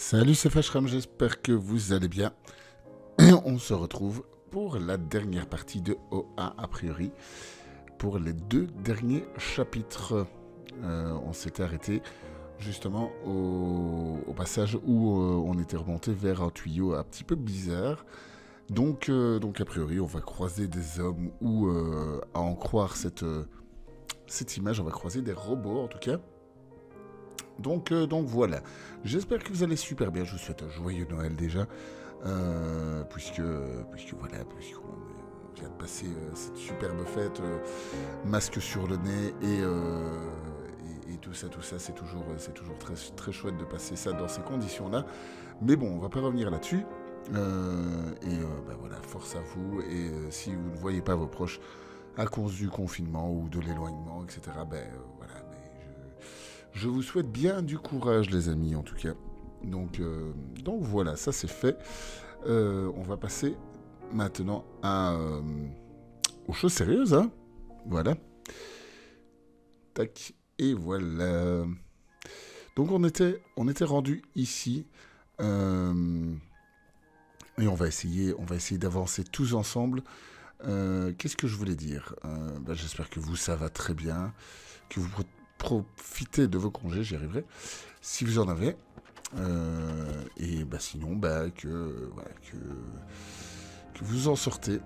Salut, c'est Fashram, j'espère que vous allez bien. On se retrouve pour la dernière partie de OA, a priori, pour les deux derniers chapitres. Euh, on s'était arrêté justement au, passage où euh, on était remonté vers un tuyau un petit peu bizarre. Donc, euh, donc a priori, on va croiser des hommes ou, à en croire cette, cette image, on va croiser des robots en tout cas. Donc, euh, donc voilà. J'espère que vous allez super bien. Je vous souhaite un joyeux Noël déjà. Euh, puisque, puisque voilà, puisqu'on vient de passer euh, cette superbe fête, masque sur le nez et, tout ça, tout ça, c'est toujours, c'est toujours très, chouette de passer ça dans ces conditions-là. Mais bon, on va pas revenir là-dessus. et ben voilà, force à vous. Et si vous ne voyez pas vos proches à cause du confinement ou de l'éloignement, etc., ben je vous souhaite bien du courage, les amis, en tout cas. Donc, euh, voilà, ça c'est fait. Euh, on va passer maintenant à, euh, aux choses sérieuses. Hein voilà. Tac. Et voilà. Donc on était, rendu ici. et on va essayer, on va essayer d'avancer tous ensemble. Qu'est-ce que je voulais dire? Ben, J'espère que vous, ça va très bien. Profitez de vos congés, j'y arriverai, si vous en avez. Euh, et bah, sinon, bah, que vous en sortez.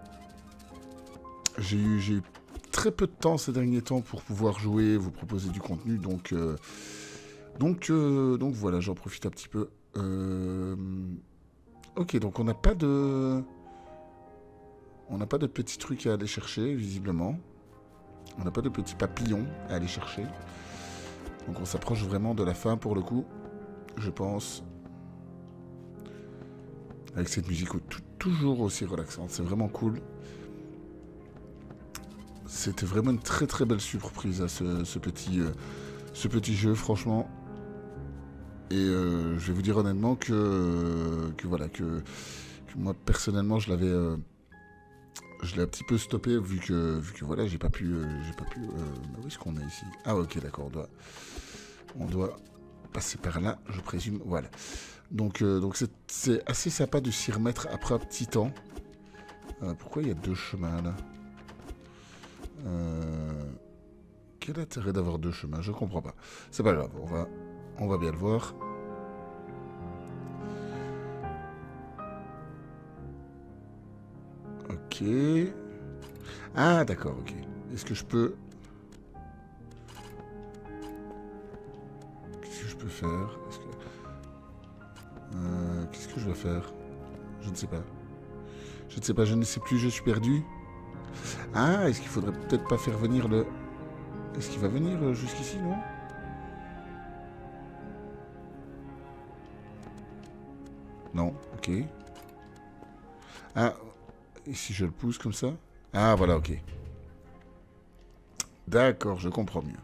J'ai eu, très peu de temps ces derniers temps pour pouvoir jouer, vous proposer du contenu, donc, euh, donc, euh, donc voilà, j'en profite un petit peu. ok, donc on n'a pas de... On n'a pas de petits trucs à aller chercher, visiblement. On n'a pas de petits papillons à aller chercher. Donc on s'approche vraiment de la fin pour le coup, je pense. Avec cette musique toujours aussi relaxante, c'est vraiment cool. C'était vraiment une très très belle surprise à ce, petit, euh, petit jeu, franchement. Et euh, je vais vous dire honnêtement que, que voilà, que, moi personnellement je l'avais... Euh, je l'ai un petit peu stoppé vu que, vu que voilà, j'ai pas pu. Euh, j'ai pas pu. Euh, où est-ce qu'on est ici Ah, ok, d'accord, on doit, on doit passer par là, je présume. Voilà. Donc, euh, donc c'est assez sympa de s'y remettre après un petit temps. pourquoi il y a deux chemins là? Quel intérêt d'avoir deux chemins? Je comprends pas. C'est pas grave, on va, on va bien le voir. Ah, d'accord, ok. Est-ce que je peux... Qu'est-ce que je peux faire? Euh, Qu'est-ce que... je dois faire? Je ne sais pas. Je ne sais pas, je ne sais plus, je suis perdu. Ah, est-ce qu'il faudrait peut-être pas faire venir le... Est-ce qu'il va venir euh, jusqu'ici, non? Non, ok. Ah, et si je le pousse comme ça Ah, voilà, ok. D'accord, je comprends mieux.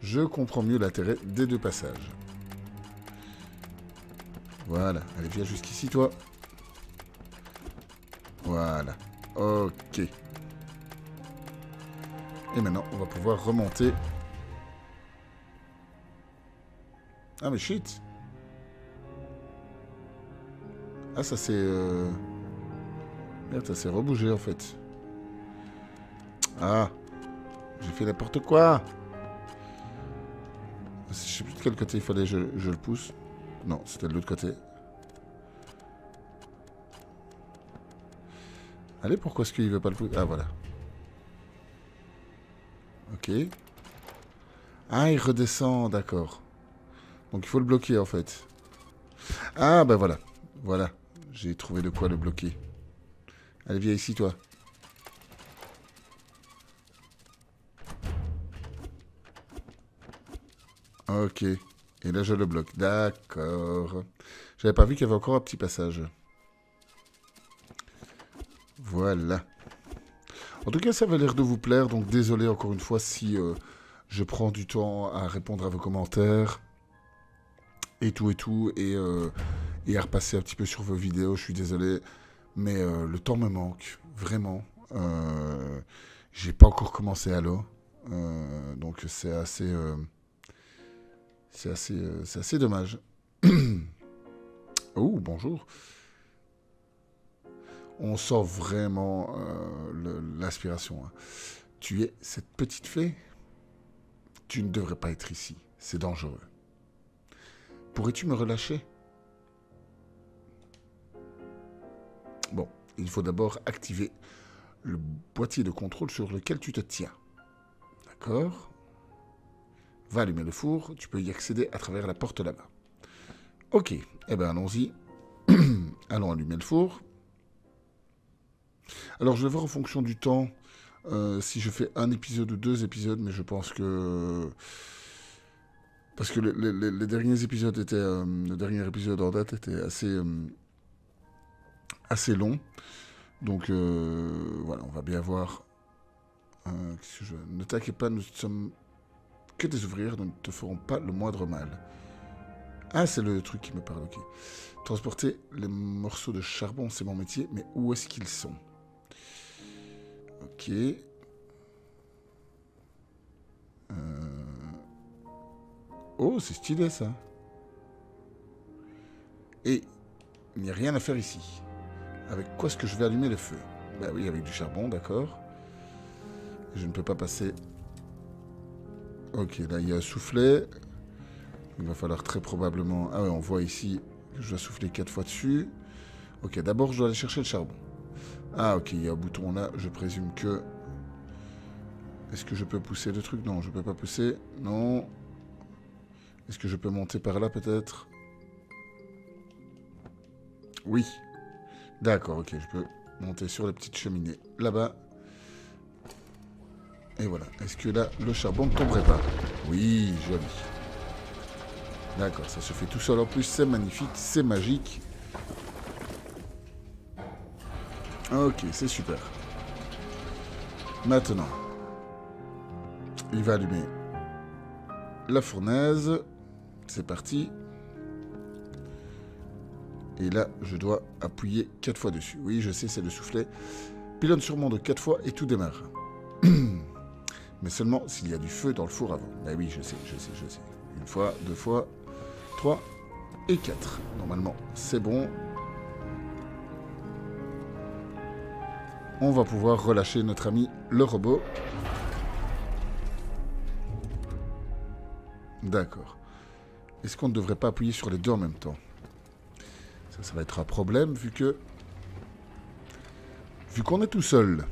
Je comprends mieux l'intérêt des deux passages. Voilà. Allez, viens jusqu'ici, toi. Voilà. Ok. Et maintenant, on va pouvoir remonter. Ah, mais shit. Ah, ça c'est... Euh, Merde, ça s'est rebougé en fait. Ah J'ai fait n'importe quoi Je sais plus de quel côté il fallait je, je le pousse. Non, c'était de l'autre côté. Allez, pourquoi est-ce qu'il veut pas le pousser? Ah, voilà. Ok. Ah, il redescend, d'accord. Donc il faut le bloquer en fait. Ah, ben voilà. Voilà. J'ai trouvé de quoi le bloquer. Allez, viens ici, toi. Ok. Et là, je le bloque. D'accord. J'avais pas vu qu'il y avait encore un petit passage. Voilà. En tout cas, ça avait l'air de vous plaire. Donc, désolé encore une fois si euh, je prends du temps à répondre à vos commentaires. Et tout et tout. Et, euh, et à repasser un petit peu sur vos vidéos. Je suis désolé. Mais euh, le temps me manque, vraiment. Euh, j'ai pas encore commencé à l'eau. Euh, donc c'est assez. c'est assez, assez dommage. bonjour. On sent vraiment l'inspiration. Hein. Tu es cette petite fée Tu ne devrais pas être ici. C'est dangereux. Pourrais-tu me relâcher? Bon, il faut d'abord activer le boîtier de contrôle sur lequel tu te tiens. D'accord? Va allumer le four, tu peux y accéder à travers la porte là-bas. Ok, eh bien allons-y. Allons allumer le four. Alors je vais voir en fonction du temps euh, si je fais un épisode ou deux épisodes, mais je pense que... Parce que les, derniers épisodes étaient... Euh, le dernier épisode en date était assez... Euh, assez long. Donc voilà, on va bien voir. Ne t'inquiète pas, nous sommes que des ouvriers ne te feront pas le moindre mal. Ah, c'est le truc qui me parle, ok. Transporter les morceaux de charbon, c'est mon métier, mais où est-ce qu'ils sont? Ok. Euh. Oh, c'est stylé ça. Et il n'y a rien à faire ici. Avec quoi est-ce que je vais allumer le feu Bah oui, avec du charbon, d'accord. Je ne peux pas passer Ok, là il y a un soufflet. Il va falloir très probablement... Ah ouais, on voit ici que je dois souffler quatre fois dessus. Ok, d'abord je dois aller chercher le charbon. Ah ok, il y a un bouton là, je présume que... Est-ce que je peux pousser le truc? Non, je peux pas pousser. Non. Est-ce que je peux monter par là peut-être? Oui. D'accord, ok, je peux monter sur la petite cheminée là-bas. Et voilà. Est-ce que là, le charbon ne tomberait pas? Oui, joli. D'accord, ça se fait tout seul en plus. C'est magnifique, c'est magique. Ok, c'est super. Maintenant, il va allumer la fournaise. C'est parti. Et là, je dois appuyer 4 fois dessus. Oui, je sais, c'est le soufflet. Pilonne sûrement de 4 fois et tout démarre. Mais seulement s'il y a du feu dans le four avant. Ben oui, je sais, je sais, je sais. Une fois, deux fois, trois et quatre. Normalement, c'est bon. On va pouvoir relâcher notre ami le robot. D'accord. Est-ce qu'on ne devrait pas appuyer sur les deux en même temps? Ça, va être un problème vu que... Vu qu'on est tout seul.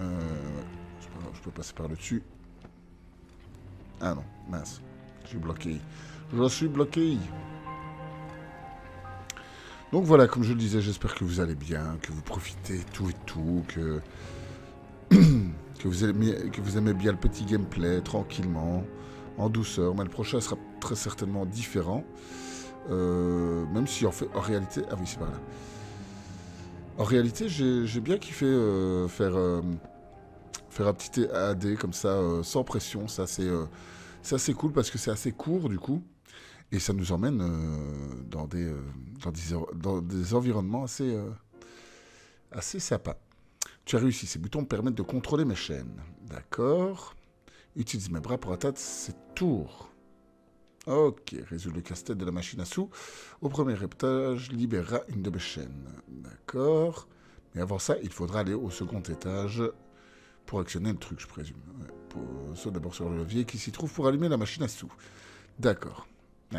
Euh, je peux passer par le dessus. Ah non, mince. Je suis bloqué. Je suis bloqué. Donc voilà, comme je le disais, j'espère que vous allez bien, que vous profitez tout et tout, que, que, vous aimez, que vous aimez bien le petit gameplay, tranquillement, en douceur. Mais le prochain sera très certainement différent. Euh, même si en fait, en réalité... Ah oui, c'est là. En réalité, j'ai bien kiffé euh, faire faire un petit AD comme ça, euh, sans pression. Ça, c'est euh, assez cool parce que c'est assez court du coup. Et ça nous emmène euh, dans, des, dans, des, environnements assez, assez sympas. Tu as réussi. Ces boutons me permettent de contrôler mes chaînes. D'accord. Utilise mes bras pour atteindre ces tours. Ok, résoudre le casse-tête de la machine à sous. Au premier étage, libérera une de mes chaînes. D'accord. Mais avant ça, il faudra aller au second étage pour actionner le truc, je présume. Pour... Saute d'abord sur le levier qui s'y trouve pour allumer la machine à sous. D'accord. Je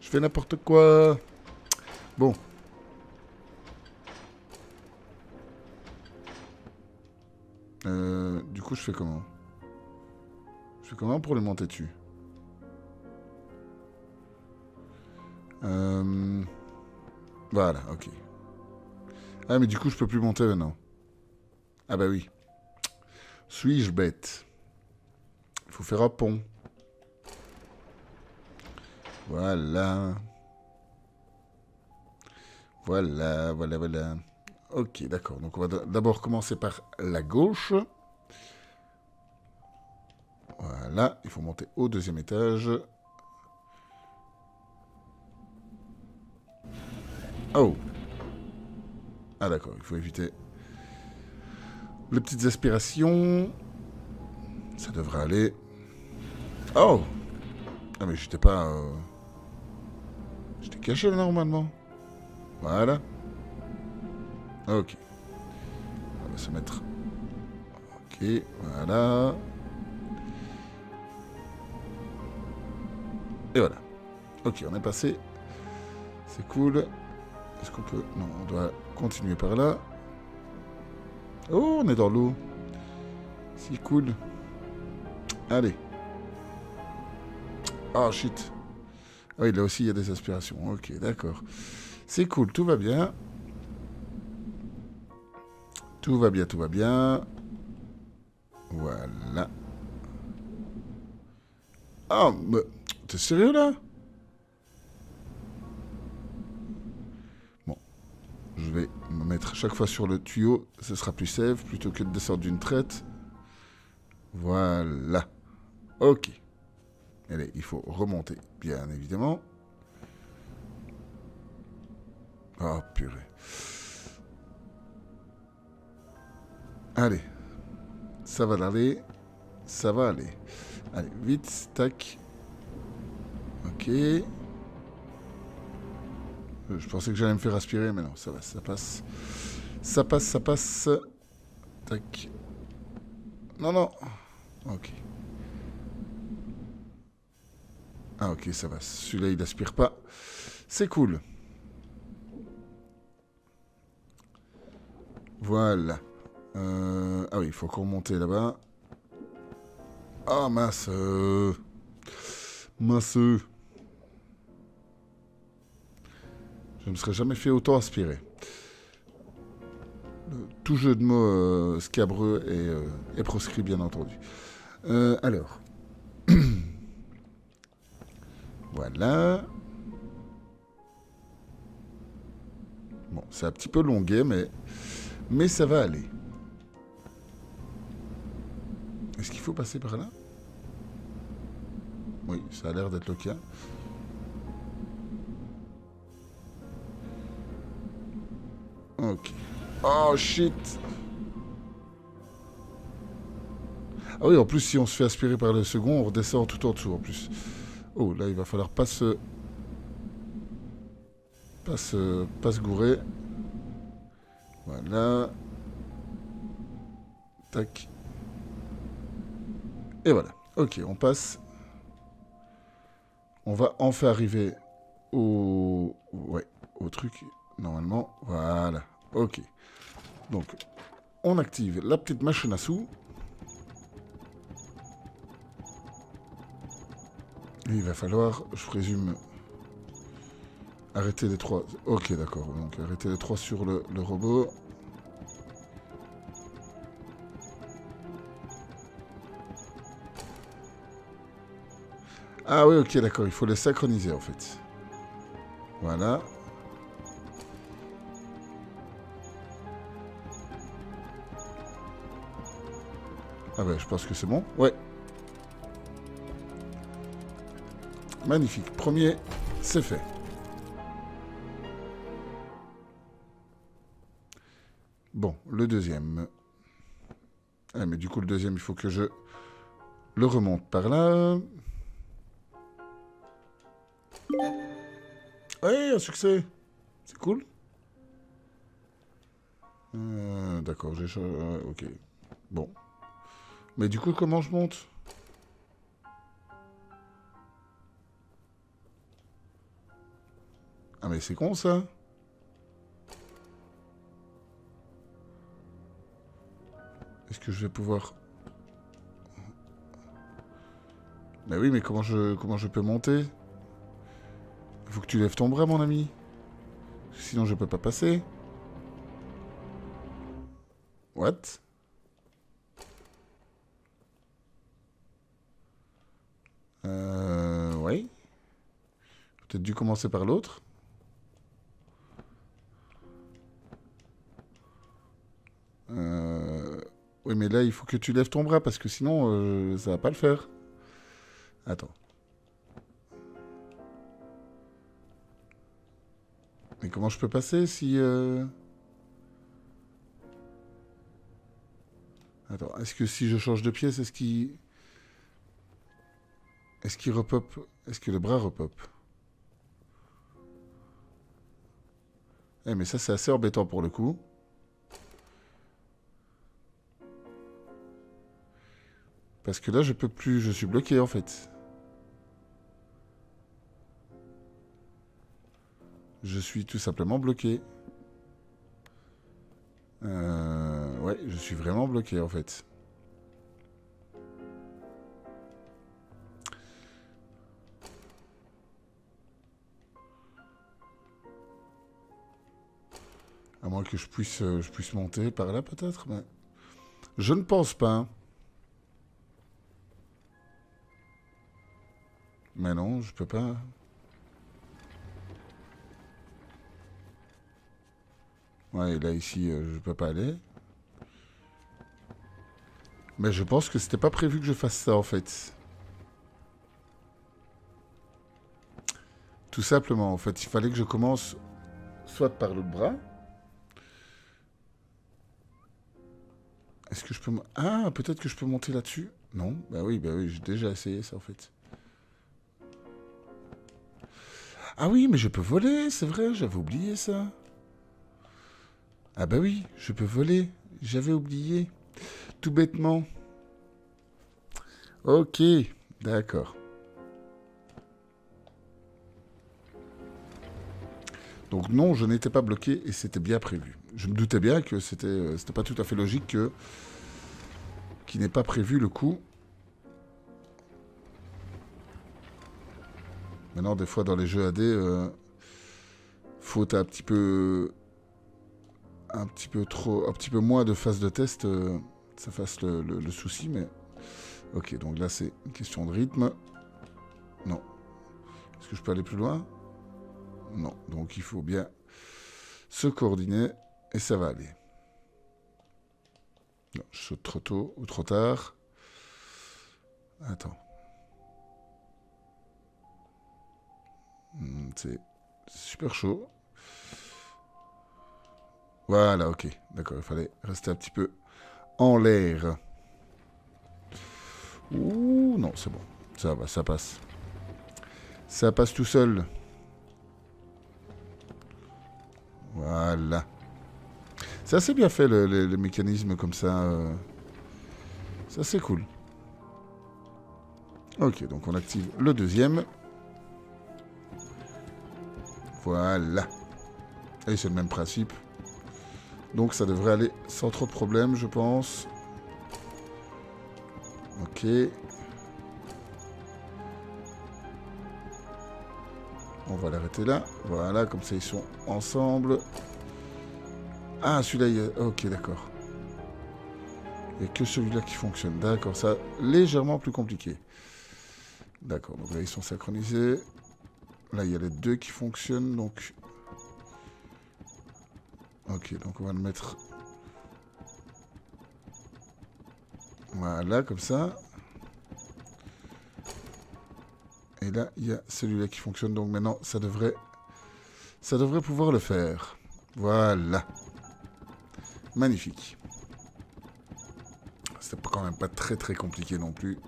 fais n'importe quoi. Bon. Euh, du coup, je fais comment? Je fais comment pour le monter dessus? Euh... Voilà, ok. Ah, mais du coup, je peux plus monter maintenant. Ah bah oui. Suis-je bête? Il faut faire un pont. Voilà. Voilà, voilà, voilà. Ok, d'accord. Donc on va d'abord commencer par la gauche. Voilà, il faut monter au deuxième étage. Oh Ah d'accord, il faut éviter. Les petites aspirations. Ça devrait aller. Oh Ah mais j'étais pas... Euh, j'étais caché normalement. Voilà. Ok. On va se mettre... Ok, voilà. Et voilà. Ok, on est passé. C'est cool. Est-ce qu'on peut... Non, on doit continuer par là. Oh, on est dans l'eau. C'est cool. Allez. Oh, shit. Ah oui, là aussi, il y a des aspirations. Ok, d'accord. C'est cool, tout va bien. Tout va bien, tout va bien. Voilà. Ah, mais... T'es sérieux, là? Bon. Je vais me mettre chaque fois sur le tuyau. Ce sera plus safe, plutôt que de descendre d'une traite. Voilà. Ok. Allez, il faut remonter, bien évidemment. Oh, purée. Allez. Ça va aller. Ça va aller. Allez, vite, tac. Ok. Euh, je pensais que j'allais me faire aspirer, mais non, ça va, ça passe. Ça passe, ça passe. Tac. Non, non. Ok. Ah ok, ça va. Celui-là, il aspire pas. C'est cool. Voilà. Euh, ah oui, il faut qu'on monte là-bas. Ah mince. Mince. Je ne me serais jamais fait autant aspirer. Tout jeu de mots euh, scabreux euh, est, proscrit, bien entendu. alors. voilà. Bon, c'est un petit peu longué, mais mais ça va aller. Est-ce qu'il faut passer par là? Oui, ça a l'air d'être le cas. Ok. Oh shit Ah oui, en plus, si on se fait aspirer par le second, on redescend tout en dessous en plus. Oh, là, il va falloir pas se... Pas se, pas se gourer. Voilà. Tac. Et voilà. Ok, on passe. On va enfin arriver au... Ouais, au truc, normalement. Voilà. Ok. Donc, on active la petite machine à sous. il va falloir, je présume, Arrêtez les trois. Ok, d'accord. Donc arrêtez les trois sur le, robot. Ah oui, ok, d'accord. Il faut les synchroniser en fait. Voilà. Ah ben, je pense que c'est bon. Ouais. Magnifique. Premier, c'est fait. Bon, le deuxième. Ah, mais du coup, le deuxième, il faut que je le remonte par là. Oui, un succès. C'est cool. Euh, d'accord, j'ai... ok. Bon. Mais du coup, comment je monte? Ah mais c'est con ça Est-ce que je vais pouvoir... Mais oui, mais comment je, comment je peux monter? Faut que tu lèves ton bras, mon ami. Sinon, je peux pas passer. What? Euh... Oui. Peut-être dû commencer par l'autre. Euh... Oui, mais là, il faut que tu lèves ton bras parce que sinon, euh, ça va pas le faire. Attends. Mais comment je peux passer si... Euh... Attends, est-ce que si je change de pièce, est-ce qu'il... Est-ce qu'il repop Est-ce que le bras repop? Eh mais ça c'est assez embêtant pour le coup. Parce que là je peux plus, je suis bloqué en fait. Je suis tout simplement bloqué. Euh, ouais, je suis vraiment bloqué en fait. À moins que je puisse, euh, monter par là peut-être, mais... Je ne pense pas. Mais non, je peux pas. Ouais, là ici, euh, je peux pas aller. Mais je pense que c'était pas prévu que je fasse ça en fait. Tout simplement, en fait, il fallait que je commence soit par le bras. Est-ce que je peux... Ah, peut-être que je peux monter là-dessus Non Bah oui, bah oui, j'ai déjà essayé ça en fait. Ah oui, mais je peux voler, c'est vrai, j'avais oublié ça. Ah bah oui, je peux voler, j'avais oublié. Tout bêtement. Ok, d'accord. Donc non, je n'étais pas bloqué et c'était bien prévu. Je me doutais bien que c'était euh, c'était pas tout à fait logique que qui n'est pas prévu le coup. Maintenant, des fois dans les jeux AD, euh, faut un petit peu un petit peu trop, un petit peu moins de phase de test, euh, ça fasse le, souci, mais ok. Donc là, c'est une question de rythme. Non. Est-ce que je peux aller plus loin? Non. Donc il faut bien se coordonner et ça va aller. Non, je saute trop tôt ou trop tard. Attends. Hmm, c'est super chaud. Voilà, ok. D'accord, il fallait rester un petit peu en l'air. Ouh, non, c'est bon. Ça va, ça passe. Ça passe tout seul. Voilà. C'est assez bien fait, le, mécanisme comme ça. Euh. C'est cool. Ok, donc on active le deuxième. Voilà. Et c'est le même principe. Donc ça devrait aller sans trop de problèmes, je pense. Ok. On va l'arrêter là. Voilà, comme ça ils sont ensemble. Ah, celui-là, il Ok, d'accord. Il n'y a que celui-là qui fonctionne. D'accord, ça légèrement plus compliqué. D'accord, donc là ils sont synchronisés. Là, il y a les deux qui fonctionnent, donc Ok, donc on va le mettre... Voilà, comme ça. Et là, il y a celui-là qui fonctionne. Donc maintenant, ça devrait... Ça devrait pouvoir le faire. Voilà. Magnifique. C'est quand même pas très très compliqué non plus.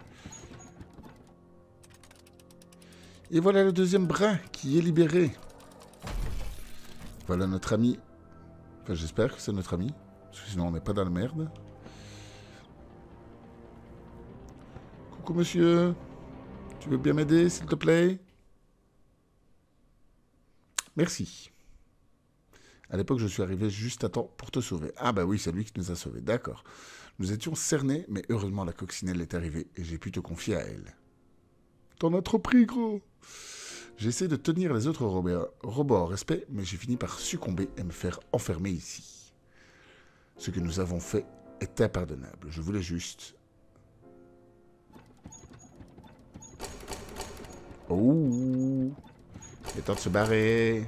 Et voilà le deuxième bras qui est libéré. Voilà notre ami j'espère que c'est notre ami. sinon, on n'est pas dans la merde. Coucou, monsieur. Tu veux bien m'aider, s'il te plaît? Merci. À l'époque, je suis arrivé juste à temps pour te sauver. Ah bah oui, c'est lui qui nous a sauvés. D'accord. Nous étions cernés, mais heureusement, la coccinelle est arrivée et j'ai pu te confier à elle. T'en as trop pris, gros J'essaie de tenir les autres robots en respect, mais j'ai fini par succomber et me faire enfermer ici. Ce que nous avons fait est impardonnable. Je voulais juste... Oh Il est temps de se barrer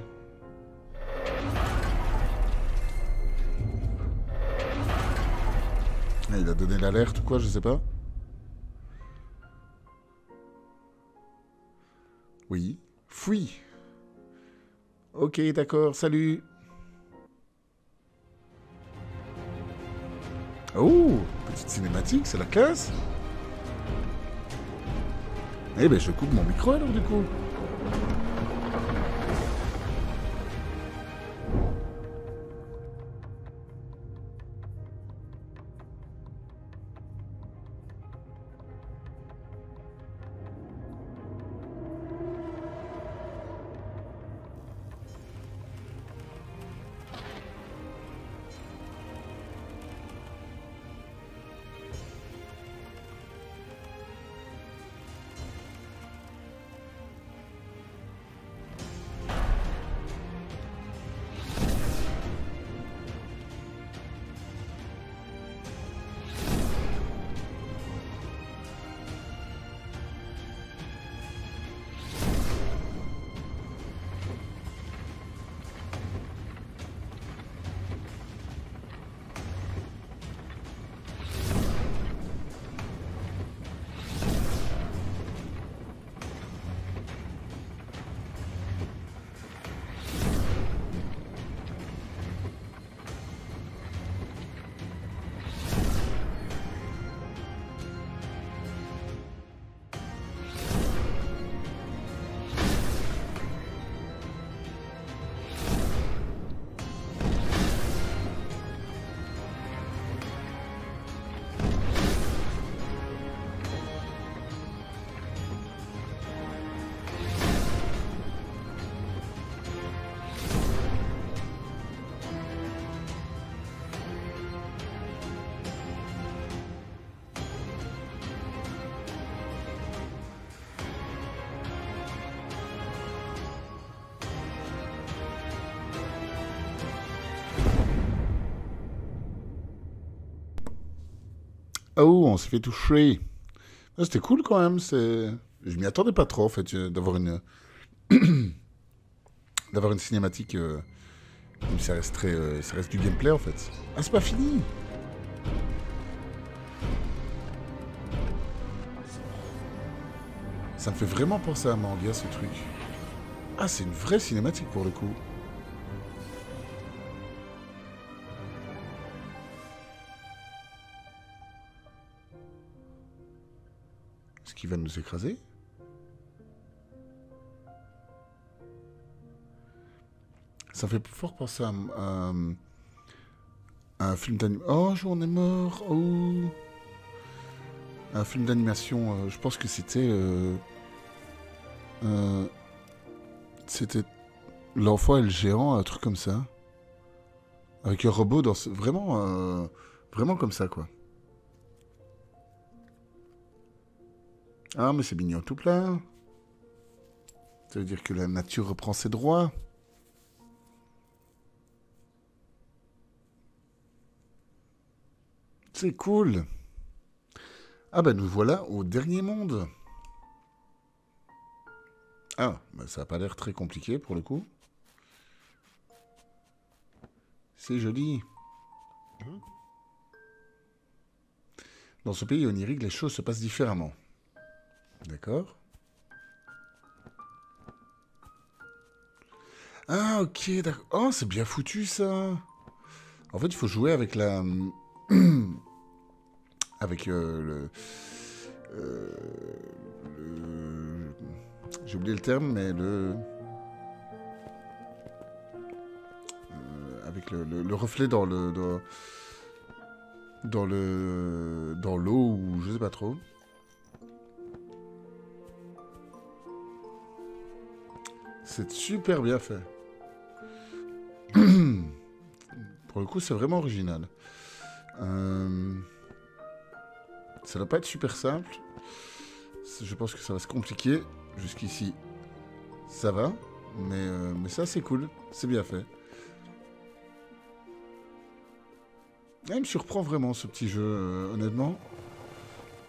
Il a donné l'alerte ou quoi, je sais pas. Oui. Fouille. Ok, d'accord, salut. Oh, petite cinématique, c'est la classe. Eh ben, je coupe mon micro alors du coup. Oh, on s'est fait toucher. Ah, C'était cool quand même. C'est... Je m'y attendais pas trop en fait euh, d'avoir une d'avoir une cinématique. euh, ça reste très, euh, ça reste du gameplay en fait. Ah, c'est pas fini. Ça me fait vraiment penser à un manga ce truc. Ah, c'est une vraie cinématique pour le coup. Va nous écraser Ça fait fort penser à, à- un film d'animation. Oh, ai mort. Oh. Un film d'animation. euh, je pense que c'était. euh, euh, c'était l'enfant et le géant, un truc comme ça. Avec un robot dans ce... vraiment, vraiment comme ça quoi. Ah, mais c'est mignon tout plein. Ça veut dire que la nature reprend ses droits. C'est cool. Ah bah nous voilà au dernier monde. Ah, bah ça n'a pas l'air très compliqué pour le coup. C'est joli. Dans ce pays onirique, les choses se passent différemment. D'accord. Ah, ok, d'accord. Oh, c'est bien foutu ça. En fait, il faut jouer avec la. avec euh, le. euh, le- J'ai oublié le terme, mais le. euh, avec le, le- le reflet dans le. Dans, dans le. Dans l'eau, ou je sais pas trop. C'est super bien fait. Pour le coup, c'est vraiment original. Euh, Ça doit pas être super simple. Je pense que ça va se compliquer. Jusqu'ici, ça va. Mais, euh, mais ça, c'est cool. C'est bien fait. Il me surprend vraiment ce petit jeu, euh, honnêtement.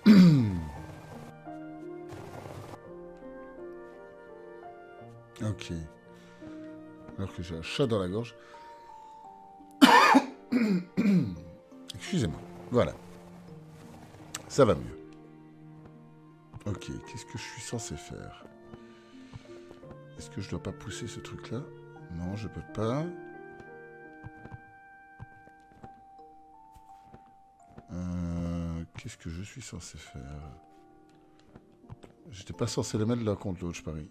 ok. Alors que j'ai un chat dans la gorge. Excusez-moi. Voilà. Ça va mieux. Ok, qu'est-ce que je suis censé faire? Est-ce que je dois pas pousser ce truc-là? Non, je peux pas. Qu'est-ce que je suis censé faire? J'étais pas censé les mettre l'un contre l'autre, je parie.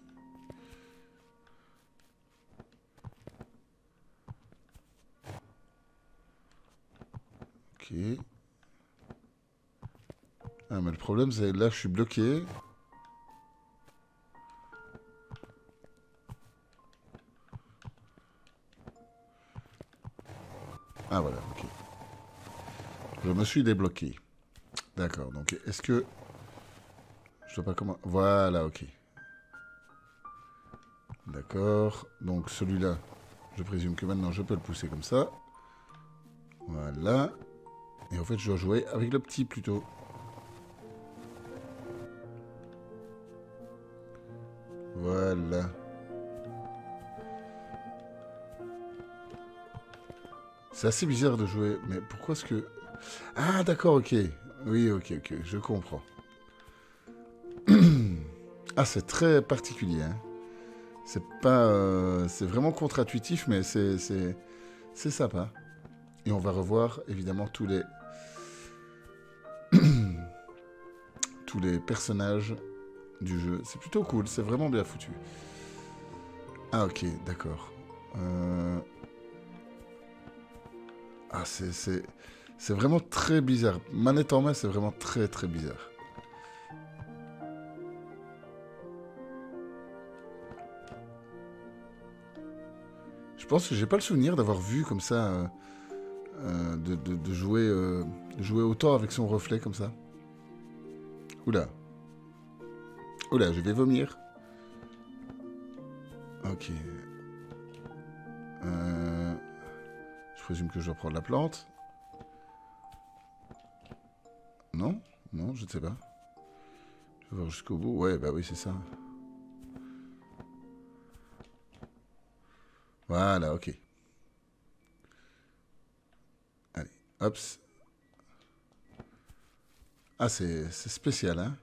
Ah, mais le problème, c'est là, je suis bloqué. Ah, voilà, ok. Je me suis débloqué. D'accord, donc est-ce que... Je sais pas comment... Voilà, ok. D'accord, donc celui-là, je présume que maintenant je peux le pousser comme ça. Voilà. Et en fait, je dois jouer avec le petit plutôt. Voilà. C'est assez bizarre de jouer, mais pourquoi est-ce que... Ah, d'accord, ok. Oui, ok, ok, je comprends. ah, c'est très particulier. Hein. C'est pas... Euh, c'est vraiment contre-intuitif, mais c'est... C'est sympa. Et on va revoir, évidemment, tous les... les personnages du jeu. C'est plutôt cool, c'est vraiment bien foutu. Ah ok, d'accord. Euh... Ah c'est... C'est vraiment très bizarre. Manette en main, c'est vraiment très très bizarre. Je pense que j'ai pas le souvenir d'avoir vu comme ça... Euh, euh, de, jouer, euh, de jouer autant avec son reflet comme ça. Oula. Oula, je vais vomir. Ok. Euh, je présume que je prendre la plante. Non Non, je ne sais pas. Je vais voir jusqu'au bout. Ouais, bah oui, c'est ça. Voilà, ok. Allez, hop. Ah, c'est spécial, hein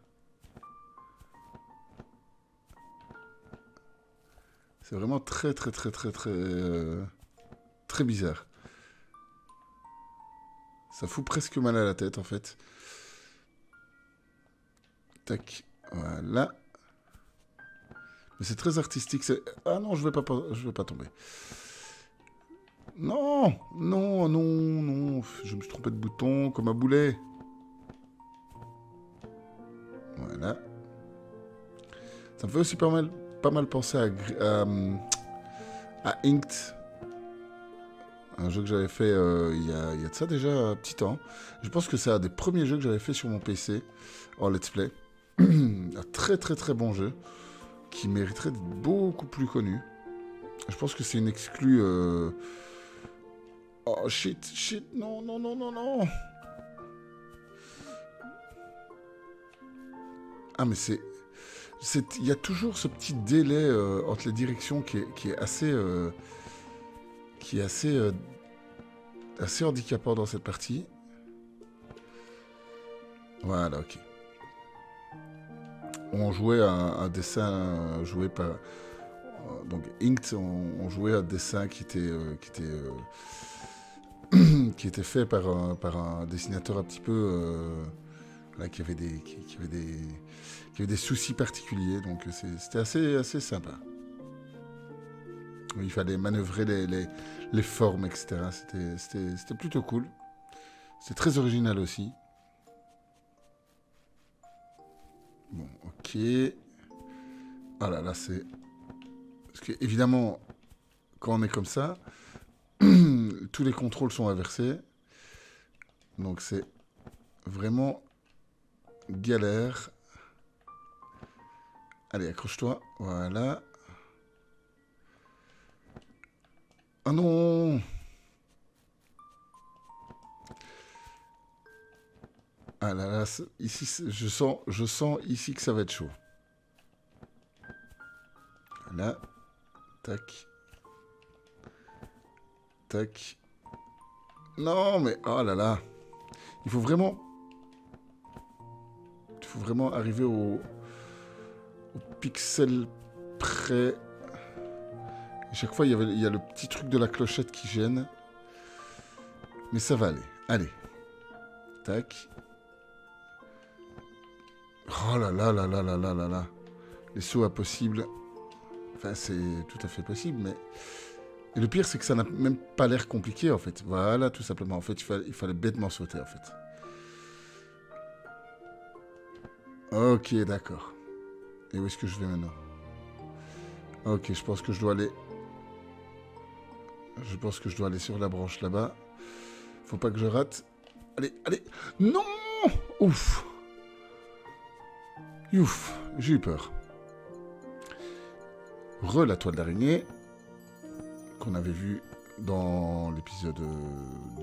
C'est vraiment très, très, très, très, très, euh, très bizarre. Ça fout presque mal à la tête, en fait. Tac, voilà. Mais c'est très artistique. Ah non, je vais pas, je vais pas tomber. Non, non, non, non. Je me suis trompé de bouton, comme un boulet. Voilà. Ça me fait aussi pas mal pas mal pensé à, à, Inked, un jeu que j'avais fait euh, il, y a, y a, de ça déjà un petit temps. Je pense que c'est un des premiers jeux que j'avais fait sur mon PC en let's play. un très très très bon jeu qui mériterait d'être beaucoup plus connu. Je pense que c'est une exclue. Euh, oh shit, shit, non, non, non, non, non. Ah mais c'est il y a toujours ce petit délai euh, entre les directions qui est, assez, qui est assez, euh, euh, assez handicapant dans cette partie. Voilà, ok. On jouait un, dessin joué par donc Inked, on, jouait un dessin qui était qui était qui était fait par un, par un dessinateur un petit peu qui avait des qui avait des qui avait des soucis particuliers, donc c'était assez, assez sympa. Il fallait manœuvrer les, les, formes, etc. C'était plutôt cool. C'était très original aussi. Bon, ok. Ah là, là, c'est... Parce que, évidemment, quand on est comme ça, tous les contrôles sont inversés. Donc c'est vraiment galère Allez, accroche-toi. Voilà. Ah non Ah là là, ici, je sens, je sens ici que ça va être chaud. Voilà. Tac. Tac. Non, mais... Oh là là. Il faut vraiment... Vraiment arriver au, pixel près. chaque fois, il y, avait, il y a le petit truc de la clochette qui gêne. Mais ça va aller. Allez. Tac. Oh là là là là là là là là. Les sauts impossibles. Enfin, c'est tout à fait possible, mais... Et le pire, c'est que ça n'a même pas l'air compliqué, en fait. Voilà, tout simplement. En fait, il fallait, il fallait bêtement sauter, en fait. Ok, d'accord. Et où est-ce que je vais maintenant? Ok, je pense que je dois aller... Je pense que je dois aller sur la branche là-bas. Faut pas que je rate. Allez, allez Non Ouf Ouf J'ai eu peur. Re la toile d'araignée. Qu'on avait vu dans l'épisode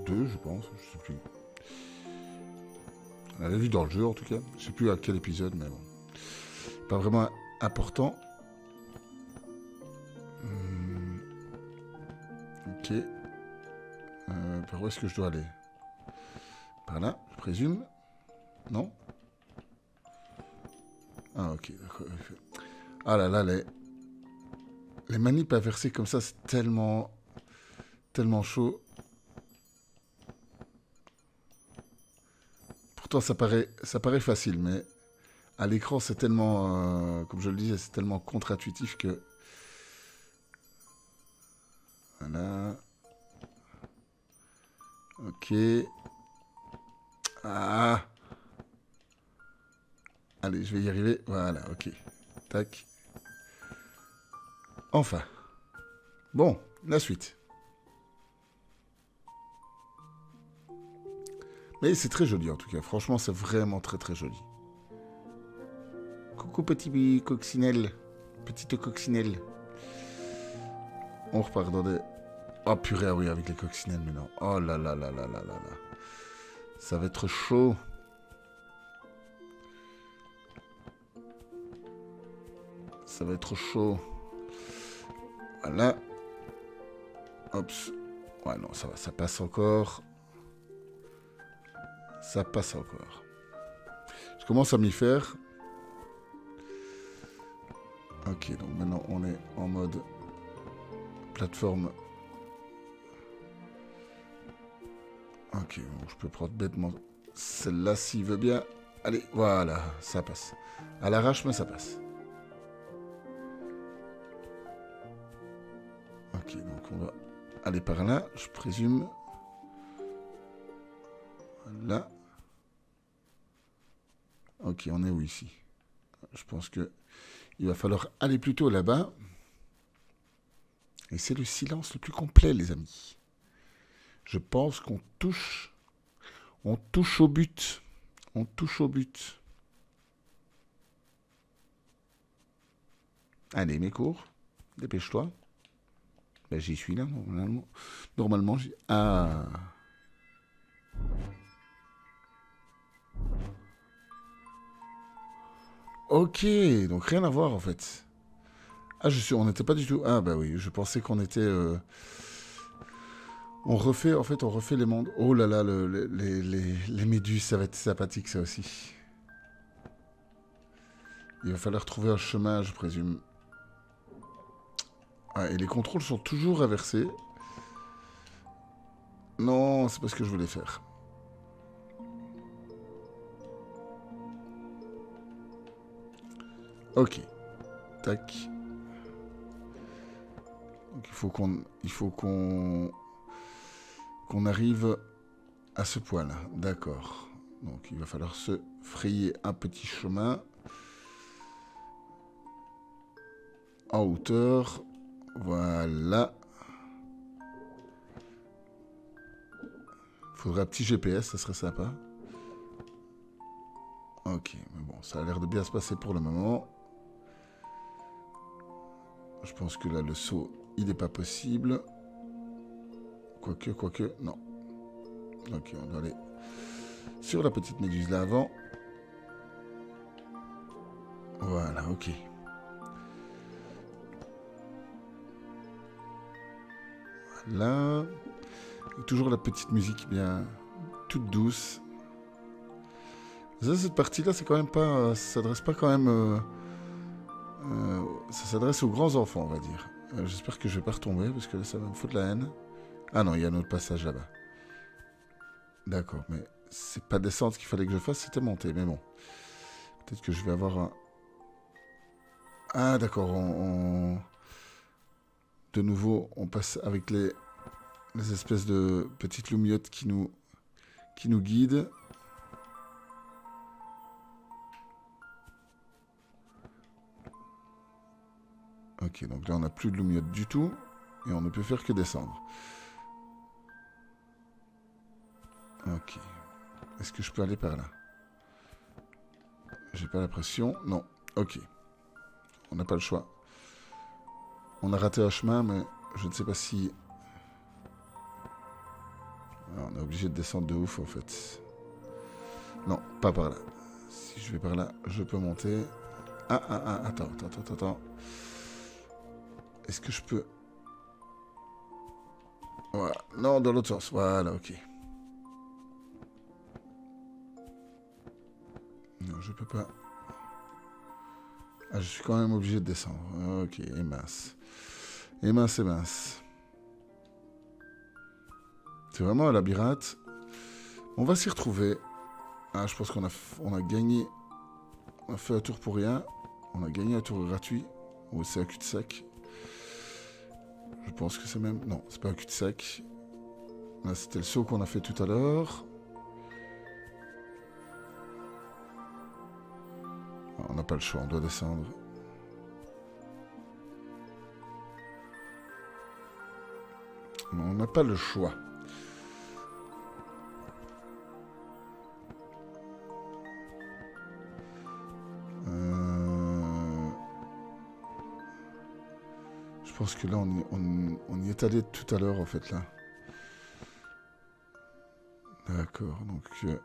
2, je pense. Je sais plus. On l'avait vu dans le jeu en tout cas. Je sais plus à quel épisode, mais bon. Pas vraiment important. Hmm. Ok. Euh, par où est-ce que je dois aller? Par là, je présume? Non? Ah, ok. Ah là là, les, les manips inversées comme ça, c'est tellement... Tellement chaud. Ça paraît, ça paraît facile, mais à l'écran, c'est tellement... Euh, comme je le disais, c'est tellement contre-intuitif que... Voilà. Ok. Ah. Allez, je vais y arriver. Voilà, ok. Tac. Enfin. Bon, la suite. Mais c'est très joli en tout cas. Franchement, c'est vraiment très très joli. Coucou petit coccinelle. Petite coccinelle. On repart dans des Oh purée, oui, avec les coccinelles maintenant. Oh là là là là là là là. Ça va être chaud. Ça va être chaud. Voilà. Hop. Ouais, non, ça va, ça passe encore. Ça passe encore. Je commence à m'y faire. Ok, donc maintenant on est en mode plateforme Ok, je peux prendre bêtement celle-là s'il veut bien. Allez, voilà, ça passe. À l'arrache, mais ça passe. Ok, donc on va aller par là, je présume. Là. Ok, on est où ici? Je pense que il va falloir aller plutôt là-bas. Et c'est le silence le plus complet, les amis. Je pense qu'on touche. On touche au but. On touche au but. Allez, mes cours. Dépêche-toi. Ben, j'y suis là, normalement. Normalement, j'y... Ah. Ok, donc rien à voir en fait. Ah, je suis, on n'était pas du tout. Ah bah oui, je pensais qu'on était. Euh, on refait, en fait, on refait les mondes. Oh là là, les, les, méduses, ça va être sympathique, ça aussi. Il va falloir trouver un chemin, je présume. Ah, et les contrôles sont toujours inversés. Non, c'est pas ce que je voulais faire. Ok. Tac. Donc il faut qu'on... Il faut qu'on qu'on arrive à ce point-là. D'accord. Donc il va falloir se frayer un petit chemin en hauteur. Voilà. Faudrait un petit GPS, ça serait sympa. Ok, mais bon, ça a l'air de bien se passer pour le moment. Je pense que là, le saut, il n'est pas possible. Quoique, quoique, non. Ok, on doit aller sur la petite méduse là avant. Voilà, ok. Voilà. toujours la petite musique bien toute douce. cette partie-là, c'est quand même pas, s'adresse pas quand même, euh, euh, ça s'adresse aux grands enfants, on va dire. Euh, j'espère que je vais pas retomber parce que là, ça va me foutre la haine. Ah non, il y a un autre passage là-bas. D'accord, mais c'est pas descendre qu'il fallait que je fasse, c'était monter, mais bon. Peut-être que je vais avoir un... Ah d'accord, on, de nouveau on passe avec les, les espèces de petites lumiottes qui nous, qui nous guident. Ok, donc là on n'a plus de lumiottes du tout et on ne peut faire que descendre. Ok. Est-ce que je peux aller par là? J'ai pas la pression. Non. Ok. On n'a pas le choix. On a raté un chemin, mais je ne sais pas si... on est obligé de descendre de ouf, en fait. Non, pas par là. Si je vais par là, je peux monter. Ah, ah, ah, attends, attends, attends, attends. Est-ce que je peux... Voilà. Non, dans l'autre sens. Voilà, ok. Non, je peux pas. Ah, je suis quand même obligé de descendre. Ok, et mince. Et mince, et mince. C'est vraiment un labyrinthe. On va s'y retrouver. Ah, je pense qu'on a, on a gagné. On a fait un tour pour rien. On a gagné un tour gratuit. Ou c'est un cul-de-sac. Je pense que c'est même... Non, c'est pas un cul-de-sac. Là, c'était le saut qu'on a fait tout à l'heure. On n'a pas le choix, on doit descendre. On n'a pas le choix. Pense que là, on y, est allé tout à l'heure, en fait, là. D'accord, donc... Euh,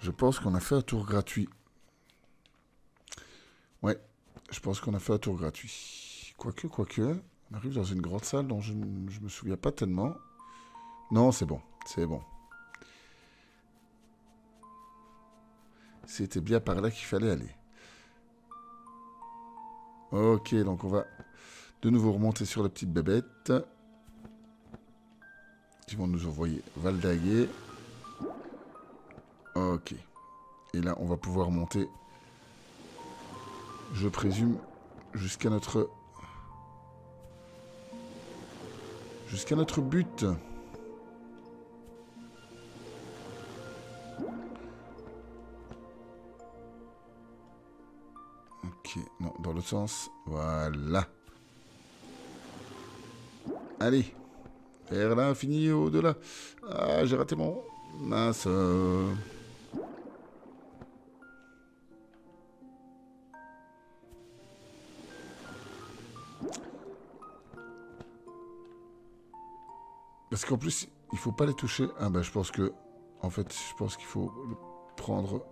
Je pense qu'on a fait un tour gratuit. Ouais, je pense qu'on a fait un tour gratuit. Quoique, quoique, on arrive dans une grande salle dont je ne me souviens pas tellement. Non, c'est bon, c'est bon. C'était bien par là qu'il fallait aller. Ok, donc on va de nouveau remonter sur la petite bébête. Qui vont nous envoyer Valdaguer. Ok. Et là, on va pouvoir monter, je présume, jusqu'à notre... Jusqu'à notre but. Sens. Voilà. Allez. Vers l'infini au-delà. Ah, j'ai raté mon... Mince. Parce qu'en plus, il faut pas les toucher. Ah ben, je pense que... En fait, je pense qu'il faut prendre...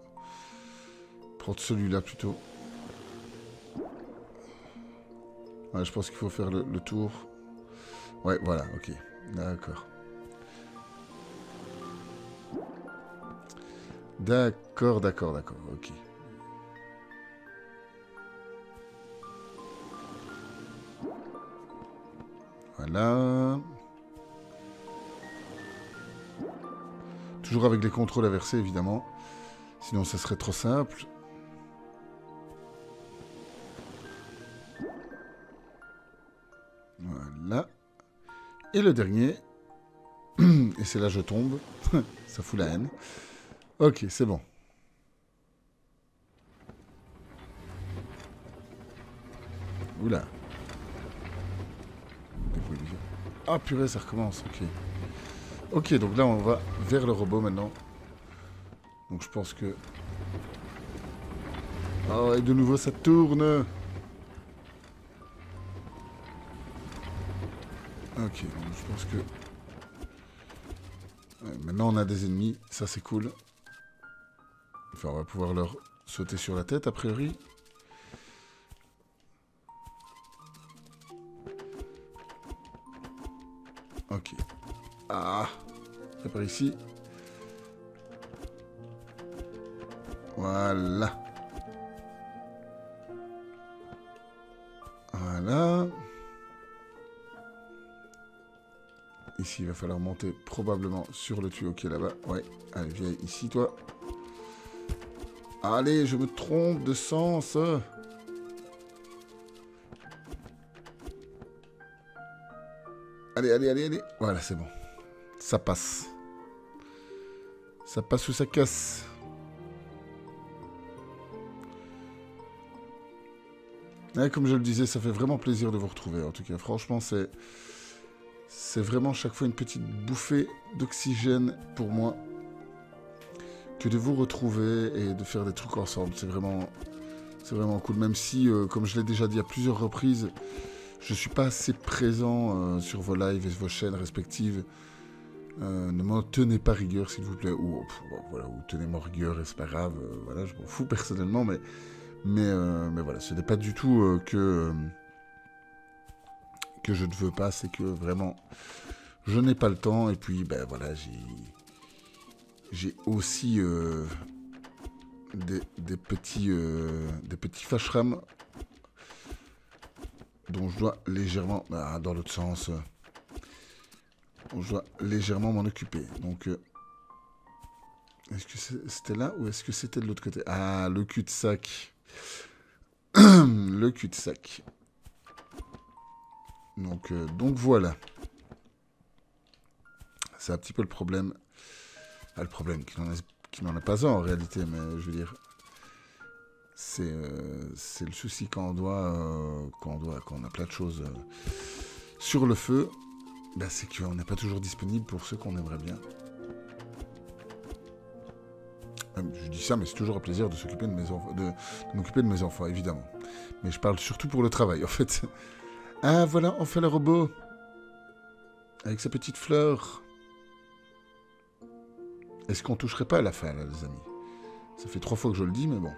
Prendre celui-là plutôt. Je pense qu'il faut faire le, le tour. Ouais, voilà, ok. D'accord. D'accord, d'accord, d'accord, ok. Voilà. Toujours avec les contrôles inversés, évidemment. Sinon, ça serait trop simple. Et le dernier. Et c'est là je tombe. ça fout la haine. Ok, c'est bon. Oula. Ah purée, ça recommence, ok. Ok, donc là on va vers le robot maintenant. Donc je pense que... Ah et de nouveau ça tourne Ok, je pense que... maintenant on a des ennemis, ça c'est cool. Enfin on va pouvoir leur sauter sur la tête a priori. Ok. Ah par ici. Voilà. Voilà. Il va falloir monter probablement sur le tuyau qui est là-bas. Ouais, allez, viens ici, toi. Allez, je me trompe de sens. Allez, allez, allez, allez. Voilà, c'est bon. Ça passe. Ça passe ou ça casse. comme je le disais, ça fait vraiment plaisir de vous retrouver. En tout cas, franchement, c'est c'est vraiment chaque fois une petite bouffée d'oxygène pour moi que de vous retrouver et de faire des trucs ensemble. C'est vraiment c'est vraiment cool. Même si, euh, comme je l'ai déjà dit à plusieurs reprises, je suis pas assez présent euh, sur vos lives et vos chaînes respectives. Euh, ne m'en tenez pas rigueur, s'il vous plaît. Ou, voilà, ou tenez-moi rigueur et c'est pas grave. voilà, je m'en fous personnellement, mais mais, mais voilà, ce n'est pas du tout que, que je ne veux pas, c'est que vraiment, je n'ai pas le temps. Et puis, ben voilà, j'ai, j'ai aussi des, des, petits, des petits fâcherams dont je dois légèrement, ah, dans l'autre sens, je dois légèrement m'en occuper. Donc, est-ce que c'était là ou est-ce que c'était de l'autre côté? Ah, le cul-de-sac. le cul-de-sac. Donc, euh, donc voilà. C'est un petit peu le problème. Ah, le problème qui n'en, est, pas un en réalité, mais je veux dire, c'est, euh, le souci quand on doit, euh, quand on doit, quand on a plein de choses sur le feu, ben, c'est qu'on n'est pas toujours disponible pour ceux qu'on aimerait bien. Je dis ça, mais c'est toujours un plaisir de s'occuper de mes de, m'occuper de mes enfants, évidemment. Mais je parle surtout pour le travail, en fait. Ah, voilà, on fait le robot. Avec sa petite fleur. Est-ce qu'on toucherait pas à la fin, là, les amis? Ça fait trois fois que je le dis, mais bon.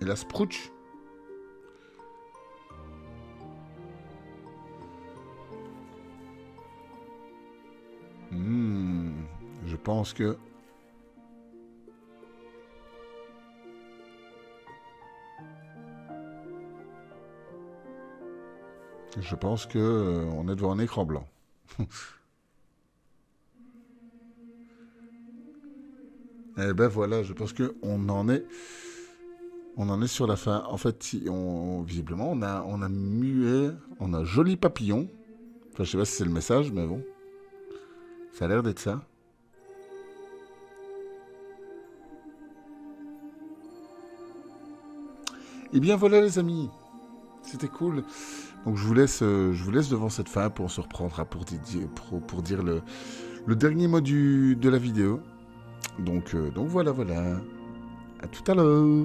Et la Sprouch? Pense que... Je pense que euh, on est devant un écran blanc. Eh ben voilà, je pense que on en est, on en est sur la fin. En fait, on, visiblement, on a, on a muet, on a joli papillon. Enfin, je sais pas si c'est le message, mais bon, ça a l'air d'être ça. Eh bien voilà les amis, c'était cool. Donc je vous laisse, euh, devant cette fin pour se reprendre pour, dire le, le, dernier mot du, de la vidéo. Donc, euh, donc voilà, voilà. À tout à l'heure.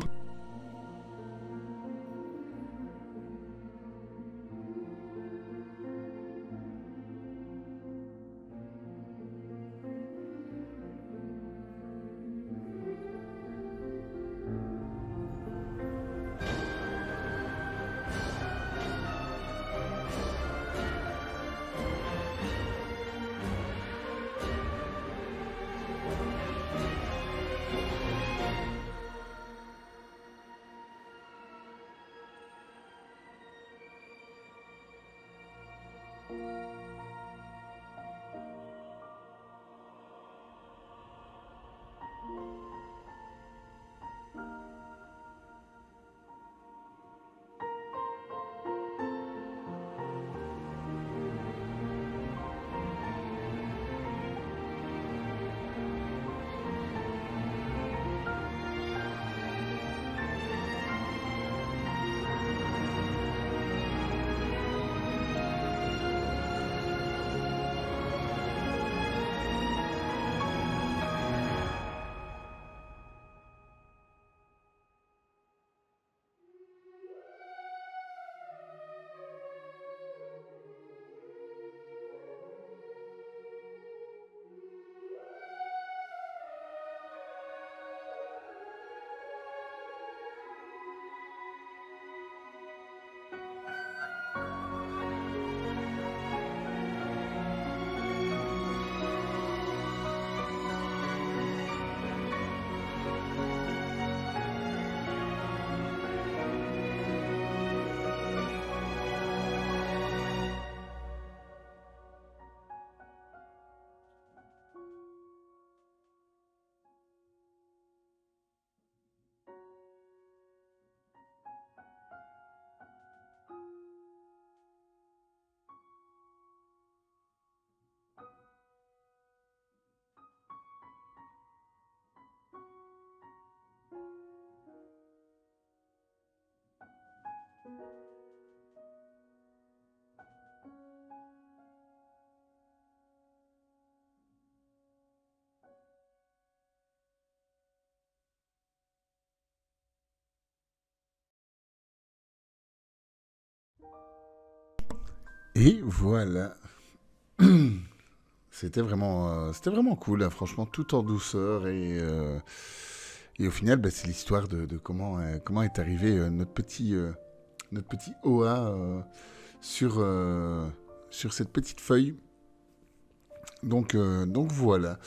Et voilà. C'était vraiment, euh, c'était vraiment cool, hein. franchement, tout en douceur et. Euh, et au final, bah, c'est l'histoire de, comment, euh, comment est arrivé euh, notre, petit, euh, notre petit OA sur, sur cette petite feuille. Donc, donc voilà.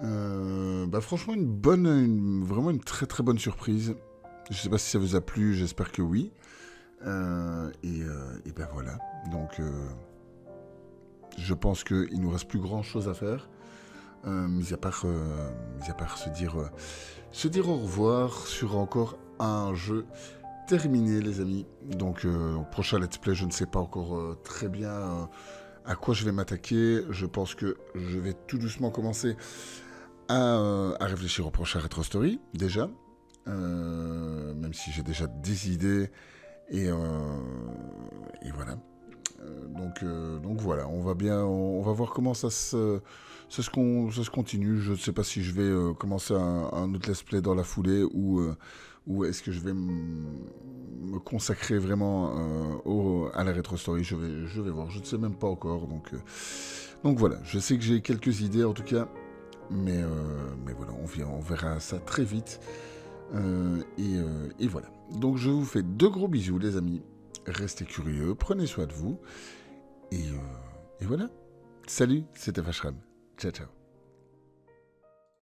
Bah, franchement, une bonne, vraiment une très très bonne surprise. Je sais pas si ça vous a plu, j'espère que oui. Et, et ben voilà. Donc, je pense qu'il nous reste plus grand chose à faire. Euh, mis, à part, euh, euh, se dire au revoir sur encore un jeu terminé, les amis. Donc, prochain let's play, je ne sais pas encore très bien à quoi je vais m'attaquer. Je pense que je vais tout doucement commencer à, réfléchir au prochain Retro Story, déjà. Même si j'ai déjà des idées. Et, voilà. Donc, donc voilà, on va bien, on, on va voir comment ça se, ça se, con- ça se continue. Je ne sais pas si je vais euh, commencer un, autre let's play dans la foulée ou, euh, est-ce que je vais me consacrer vraiment euh, à la rétro story. Je vais, voir. Je ne sais même pas encore. Donc, voilà, je sais que j'ai quelques idées en tout cas, mais, voilà, on, verra ça très vite. Et, voilà. Donc je vous fais deux gros bisous les amis. Restez curieux, prenez soin de vous. Et, et voilà. Salut, c'était Vachram. Ciao ciao.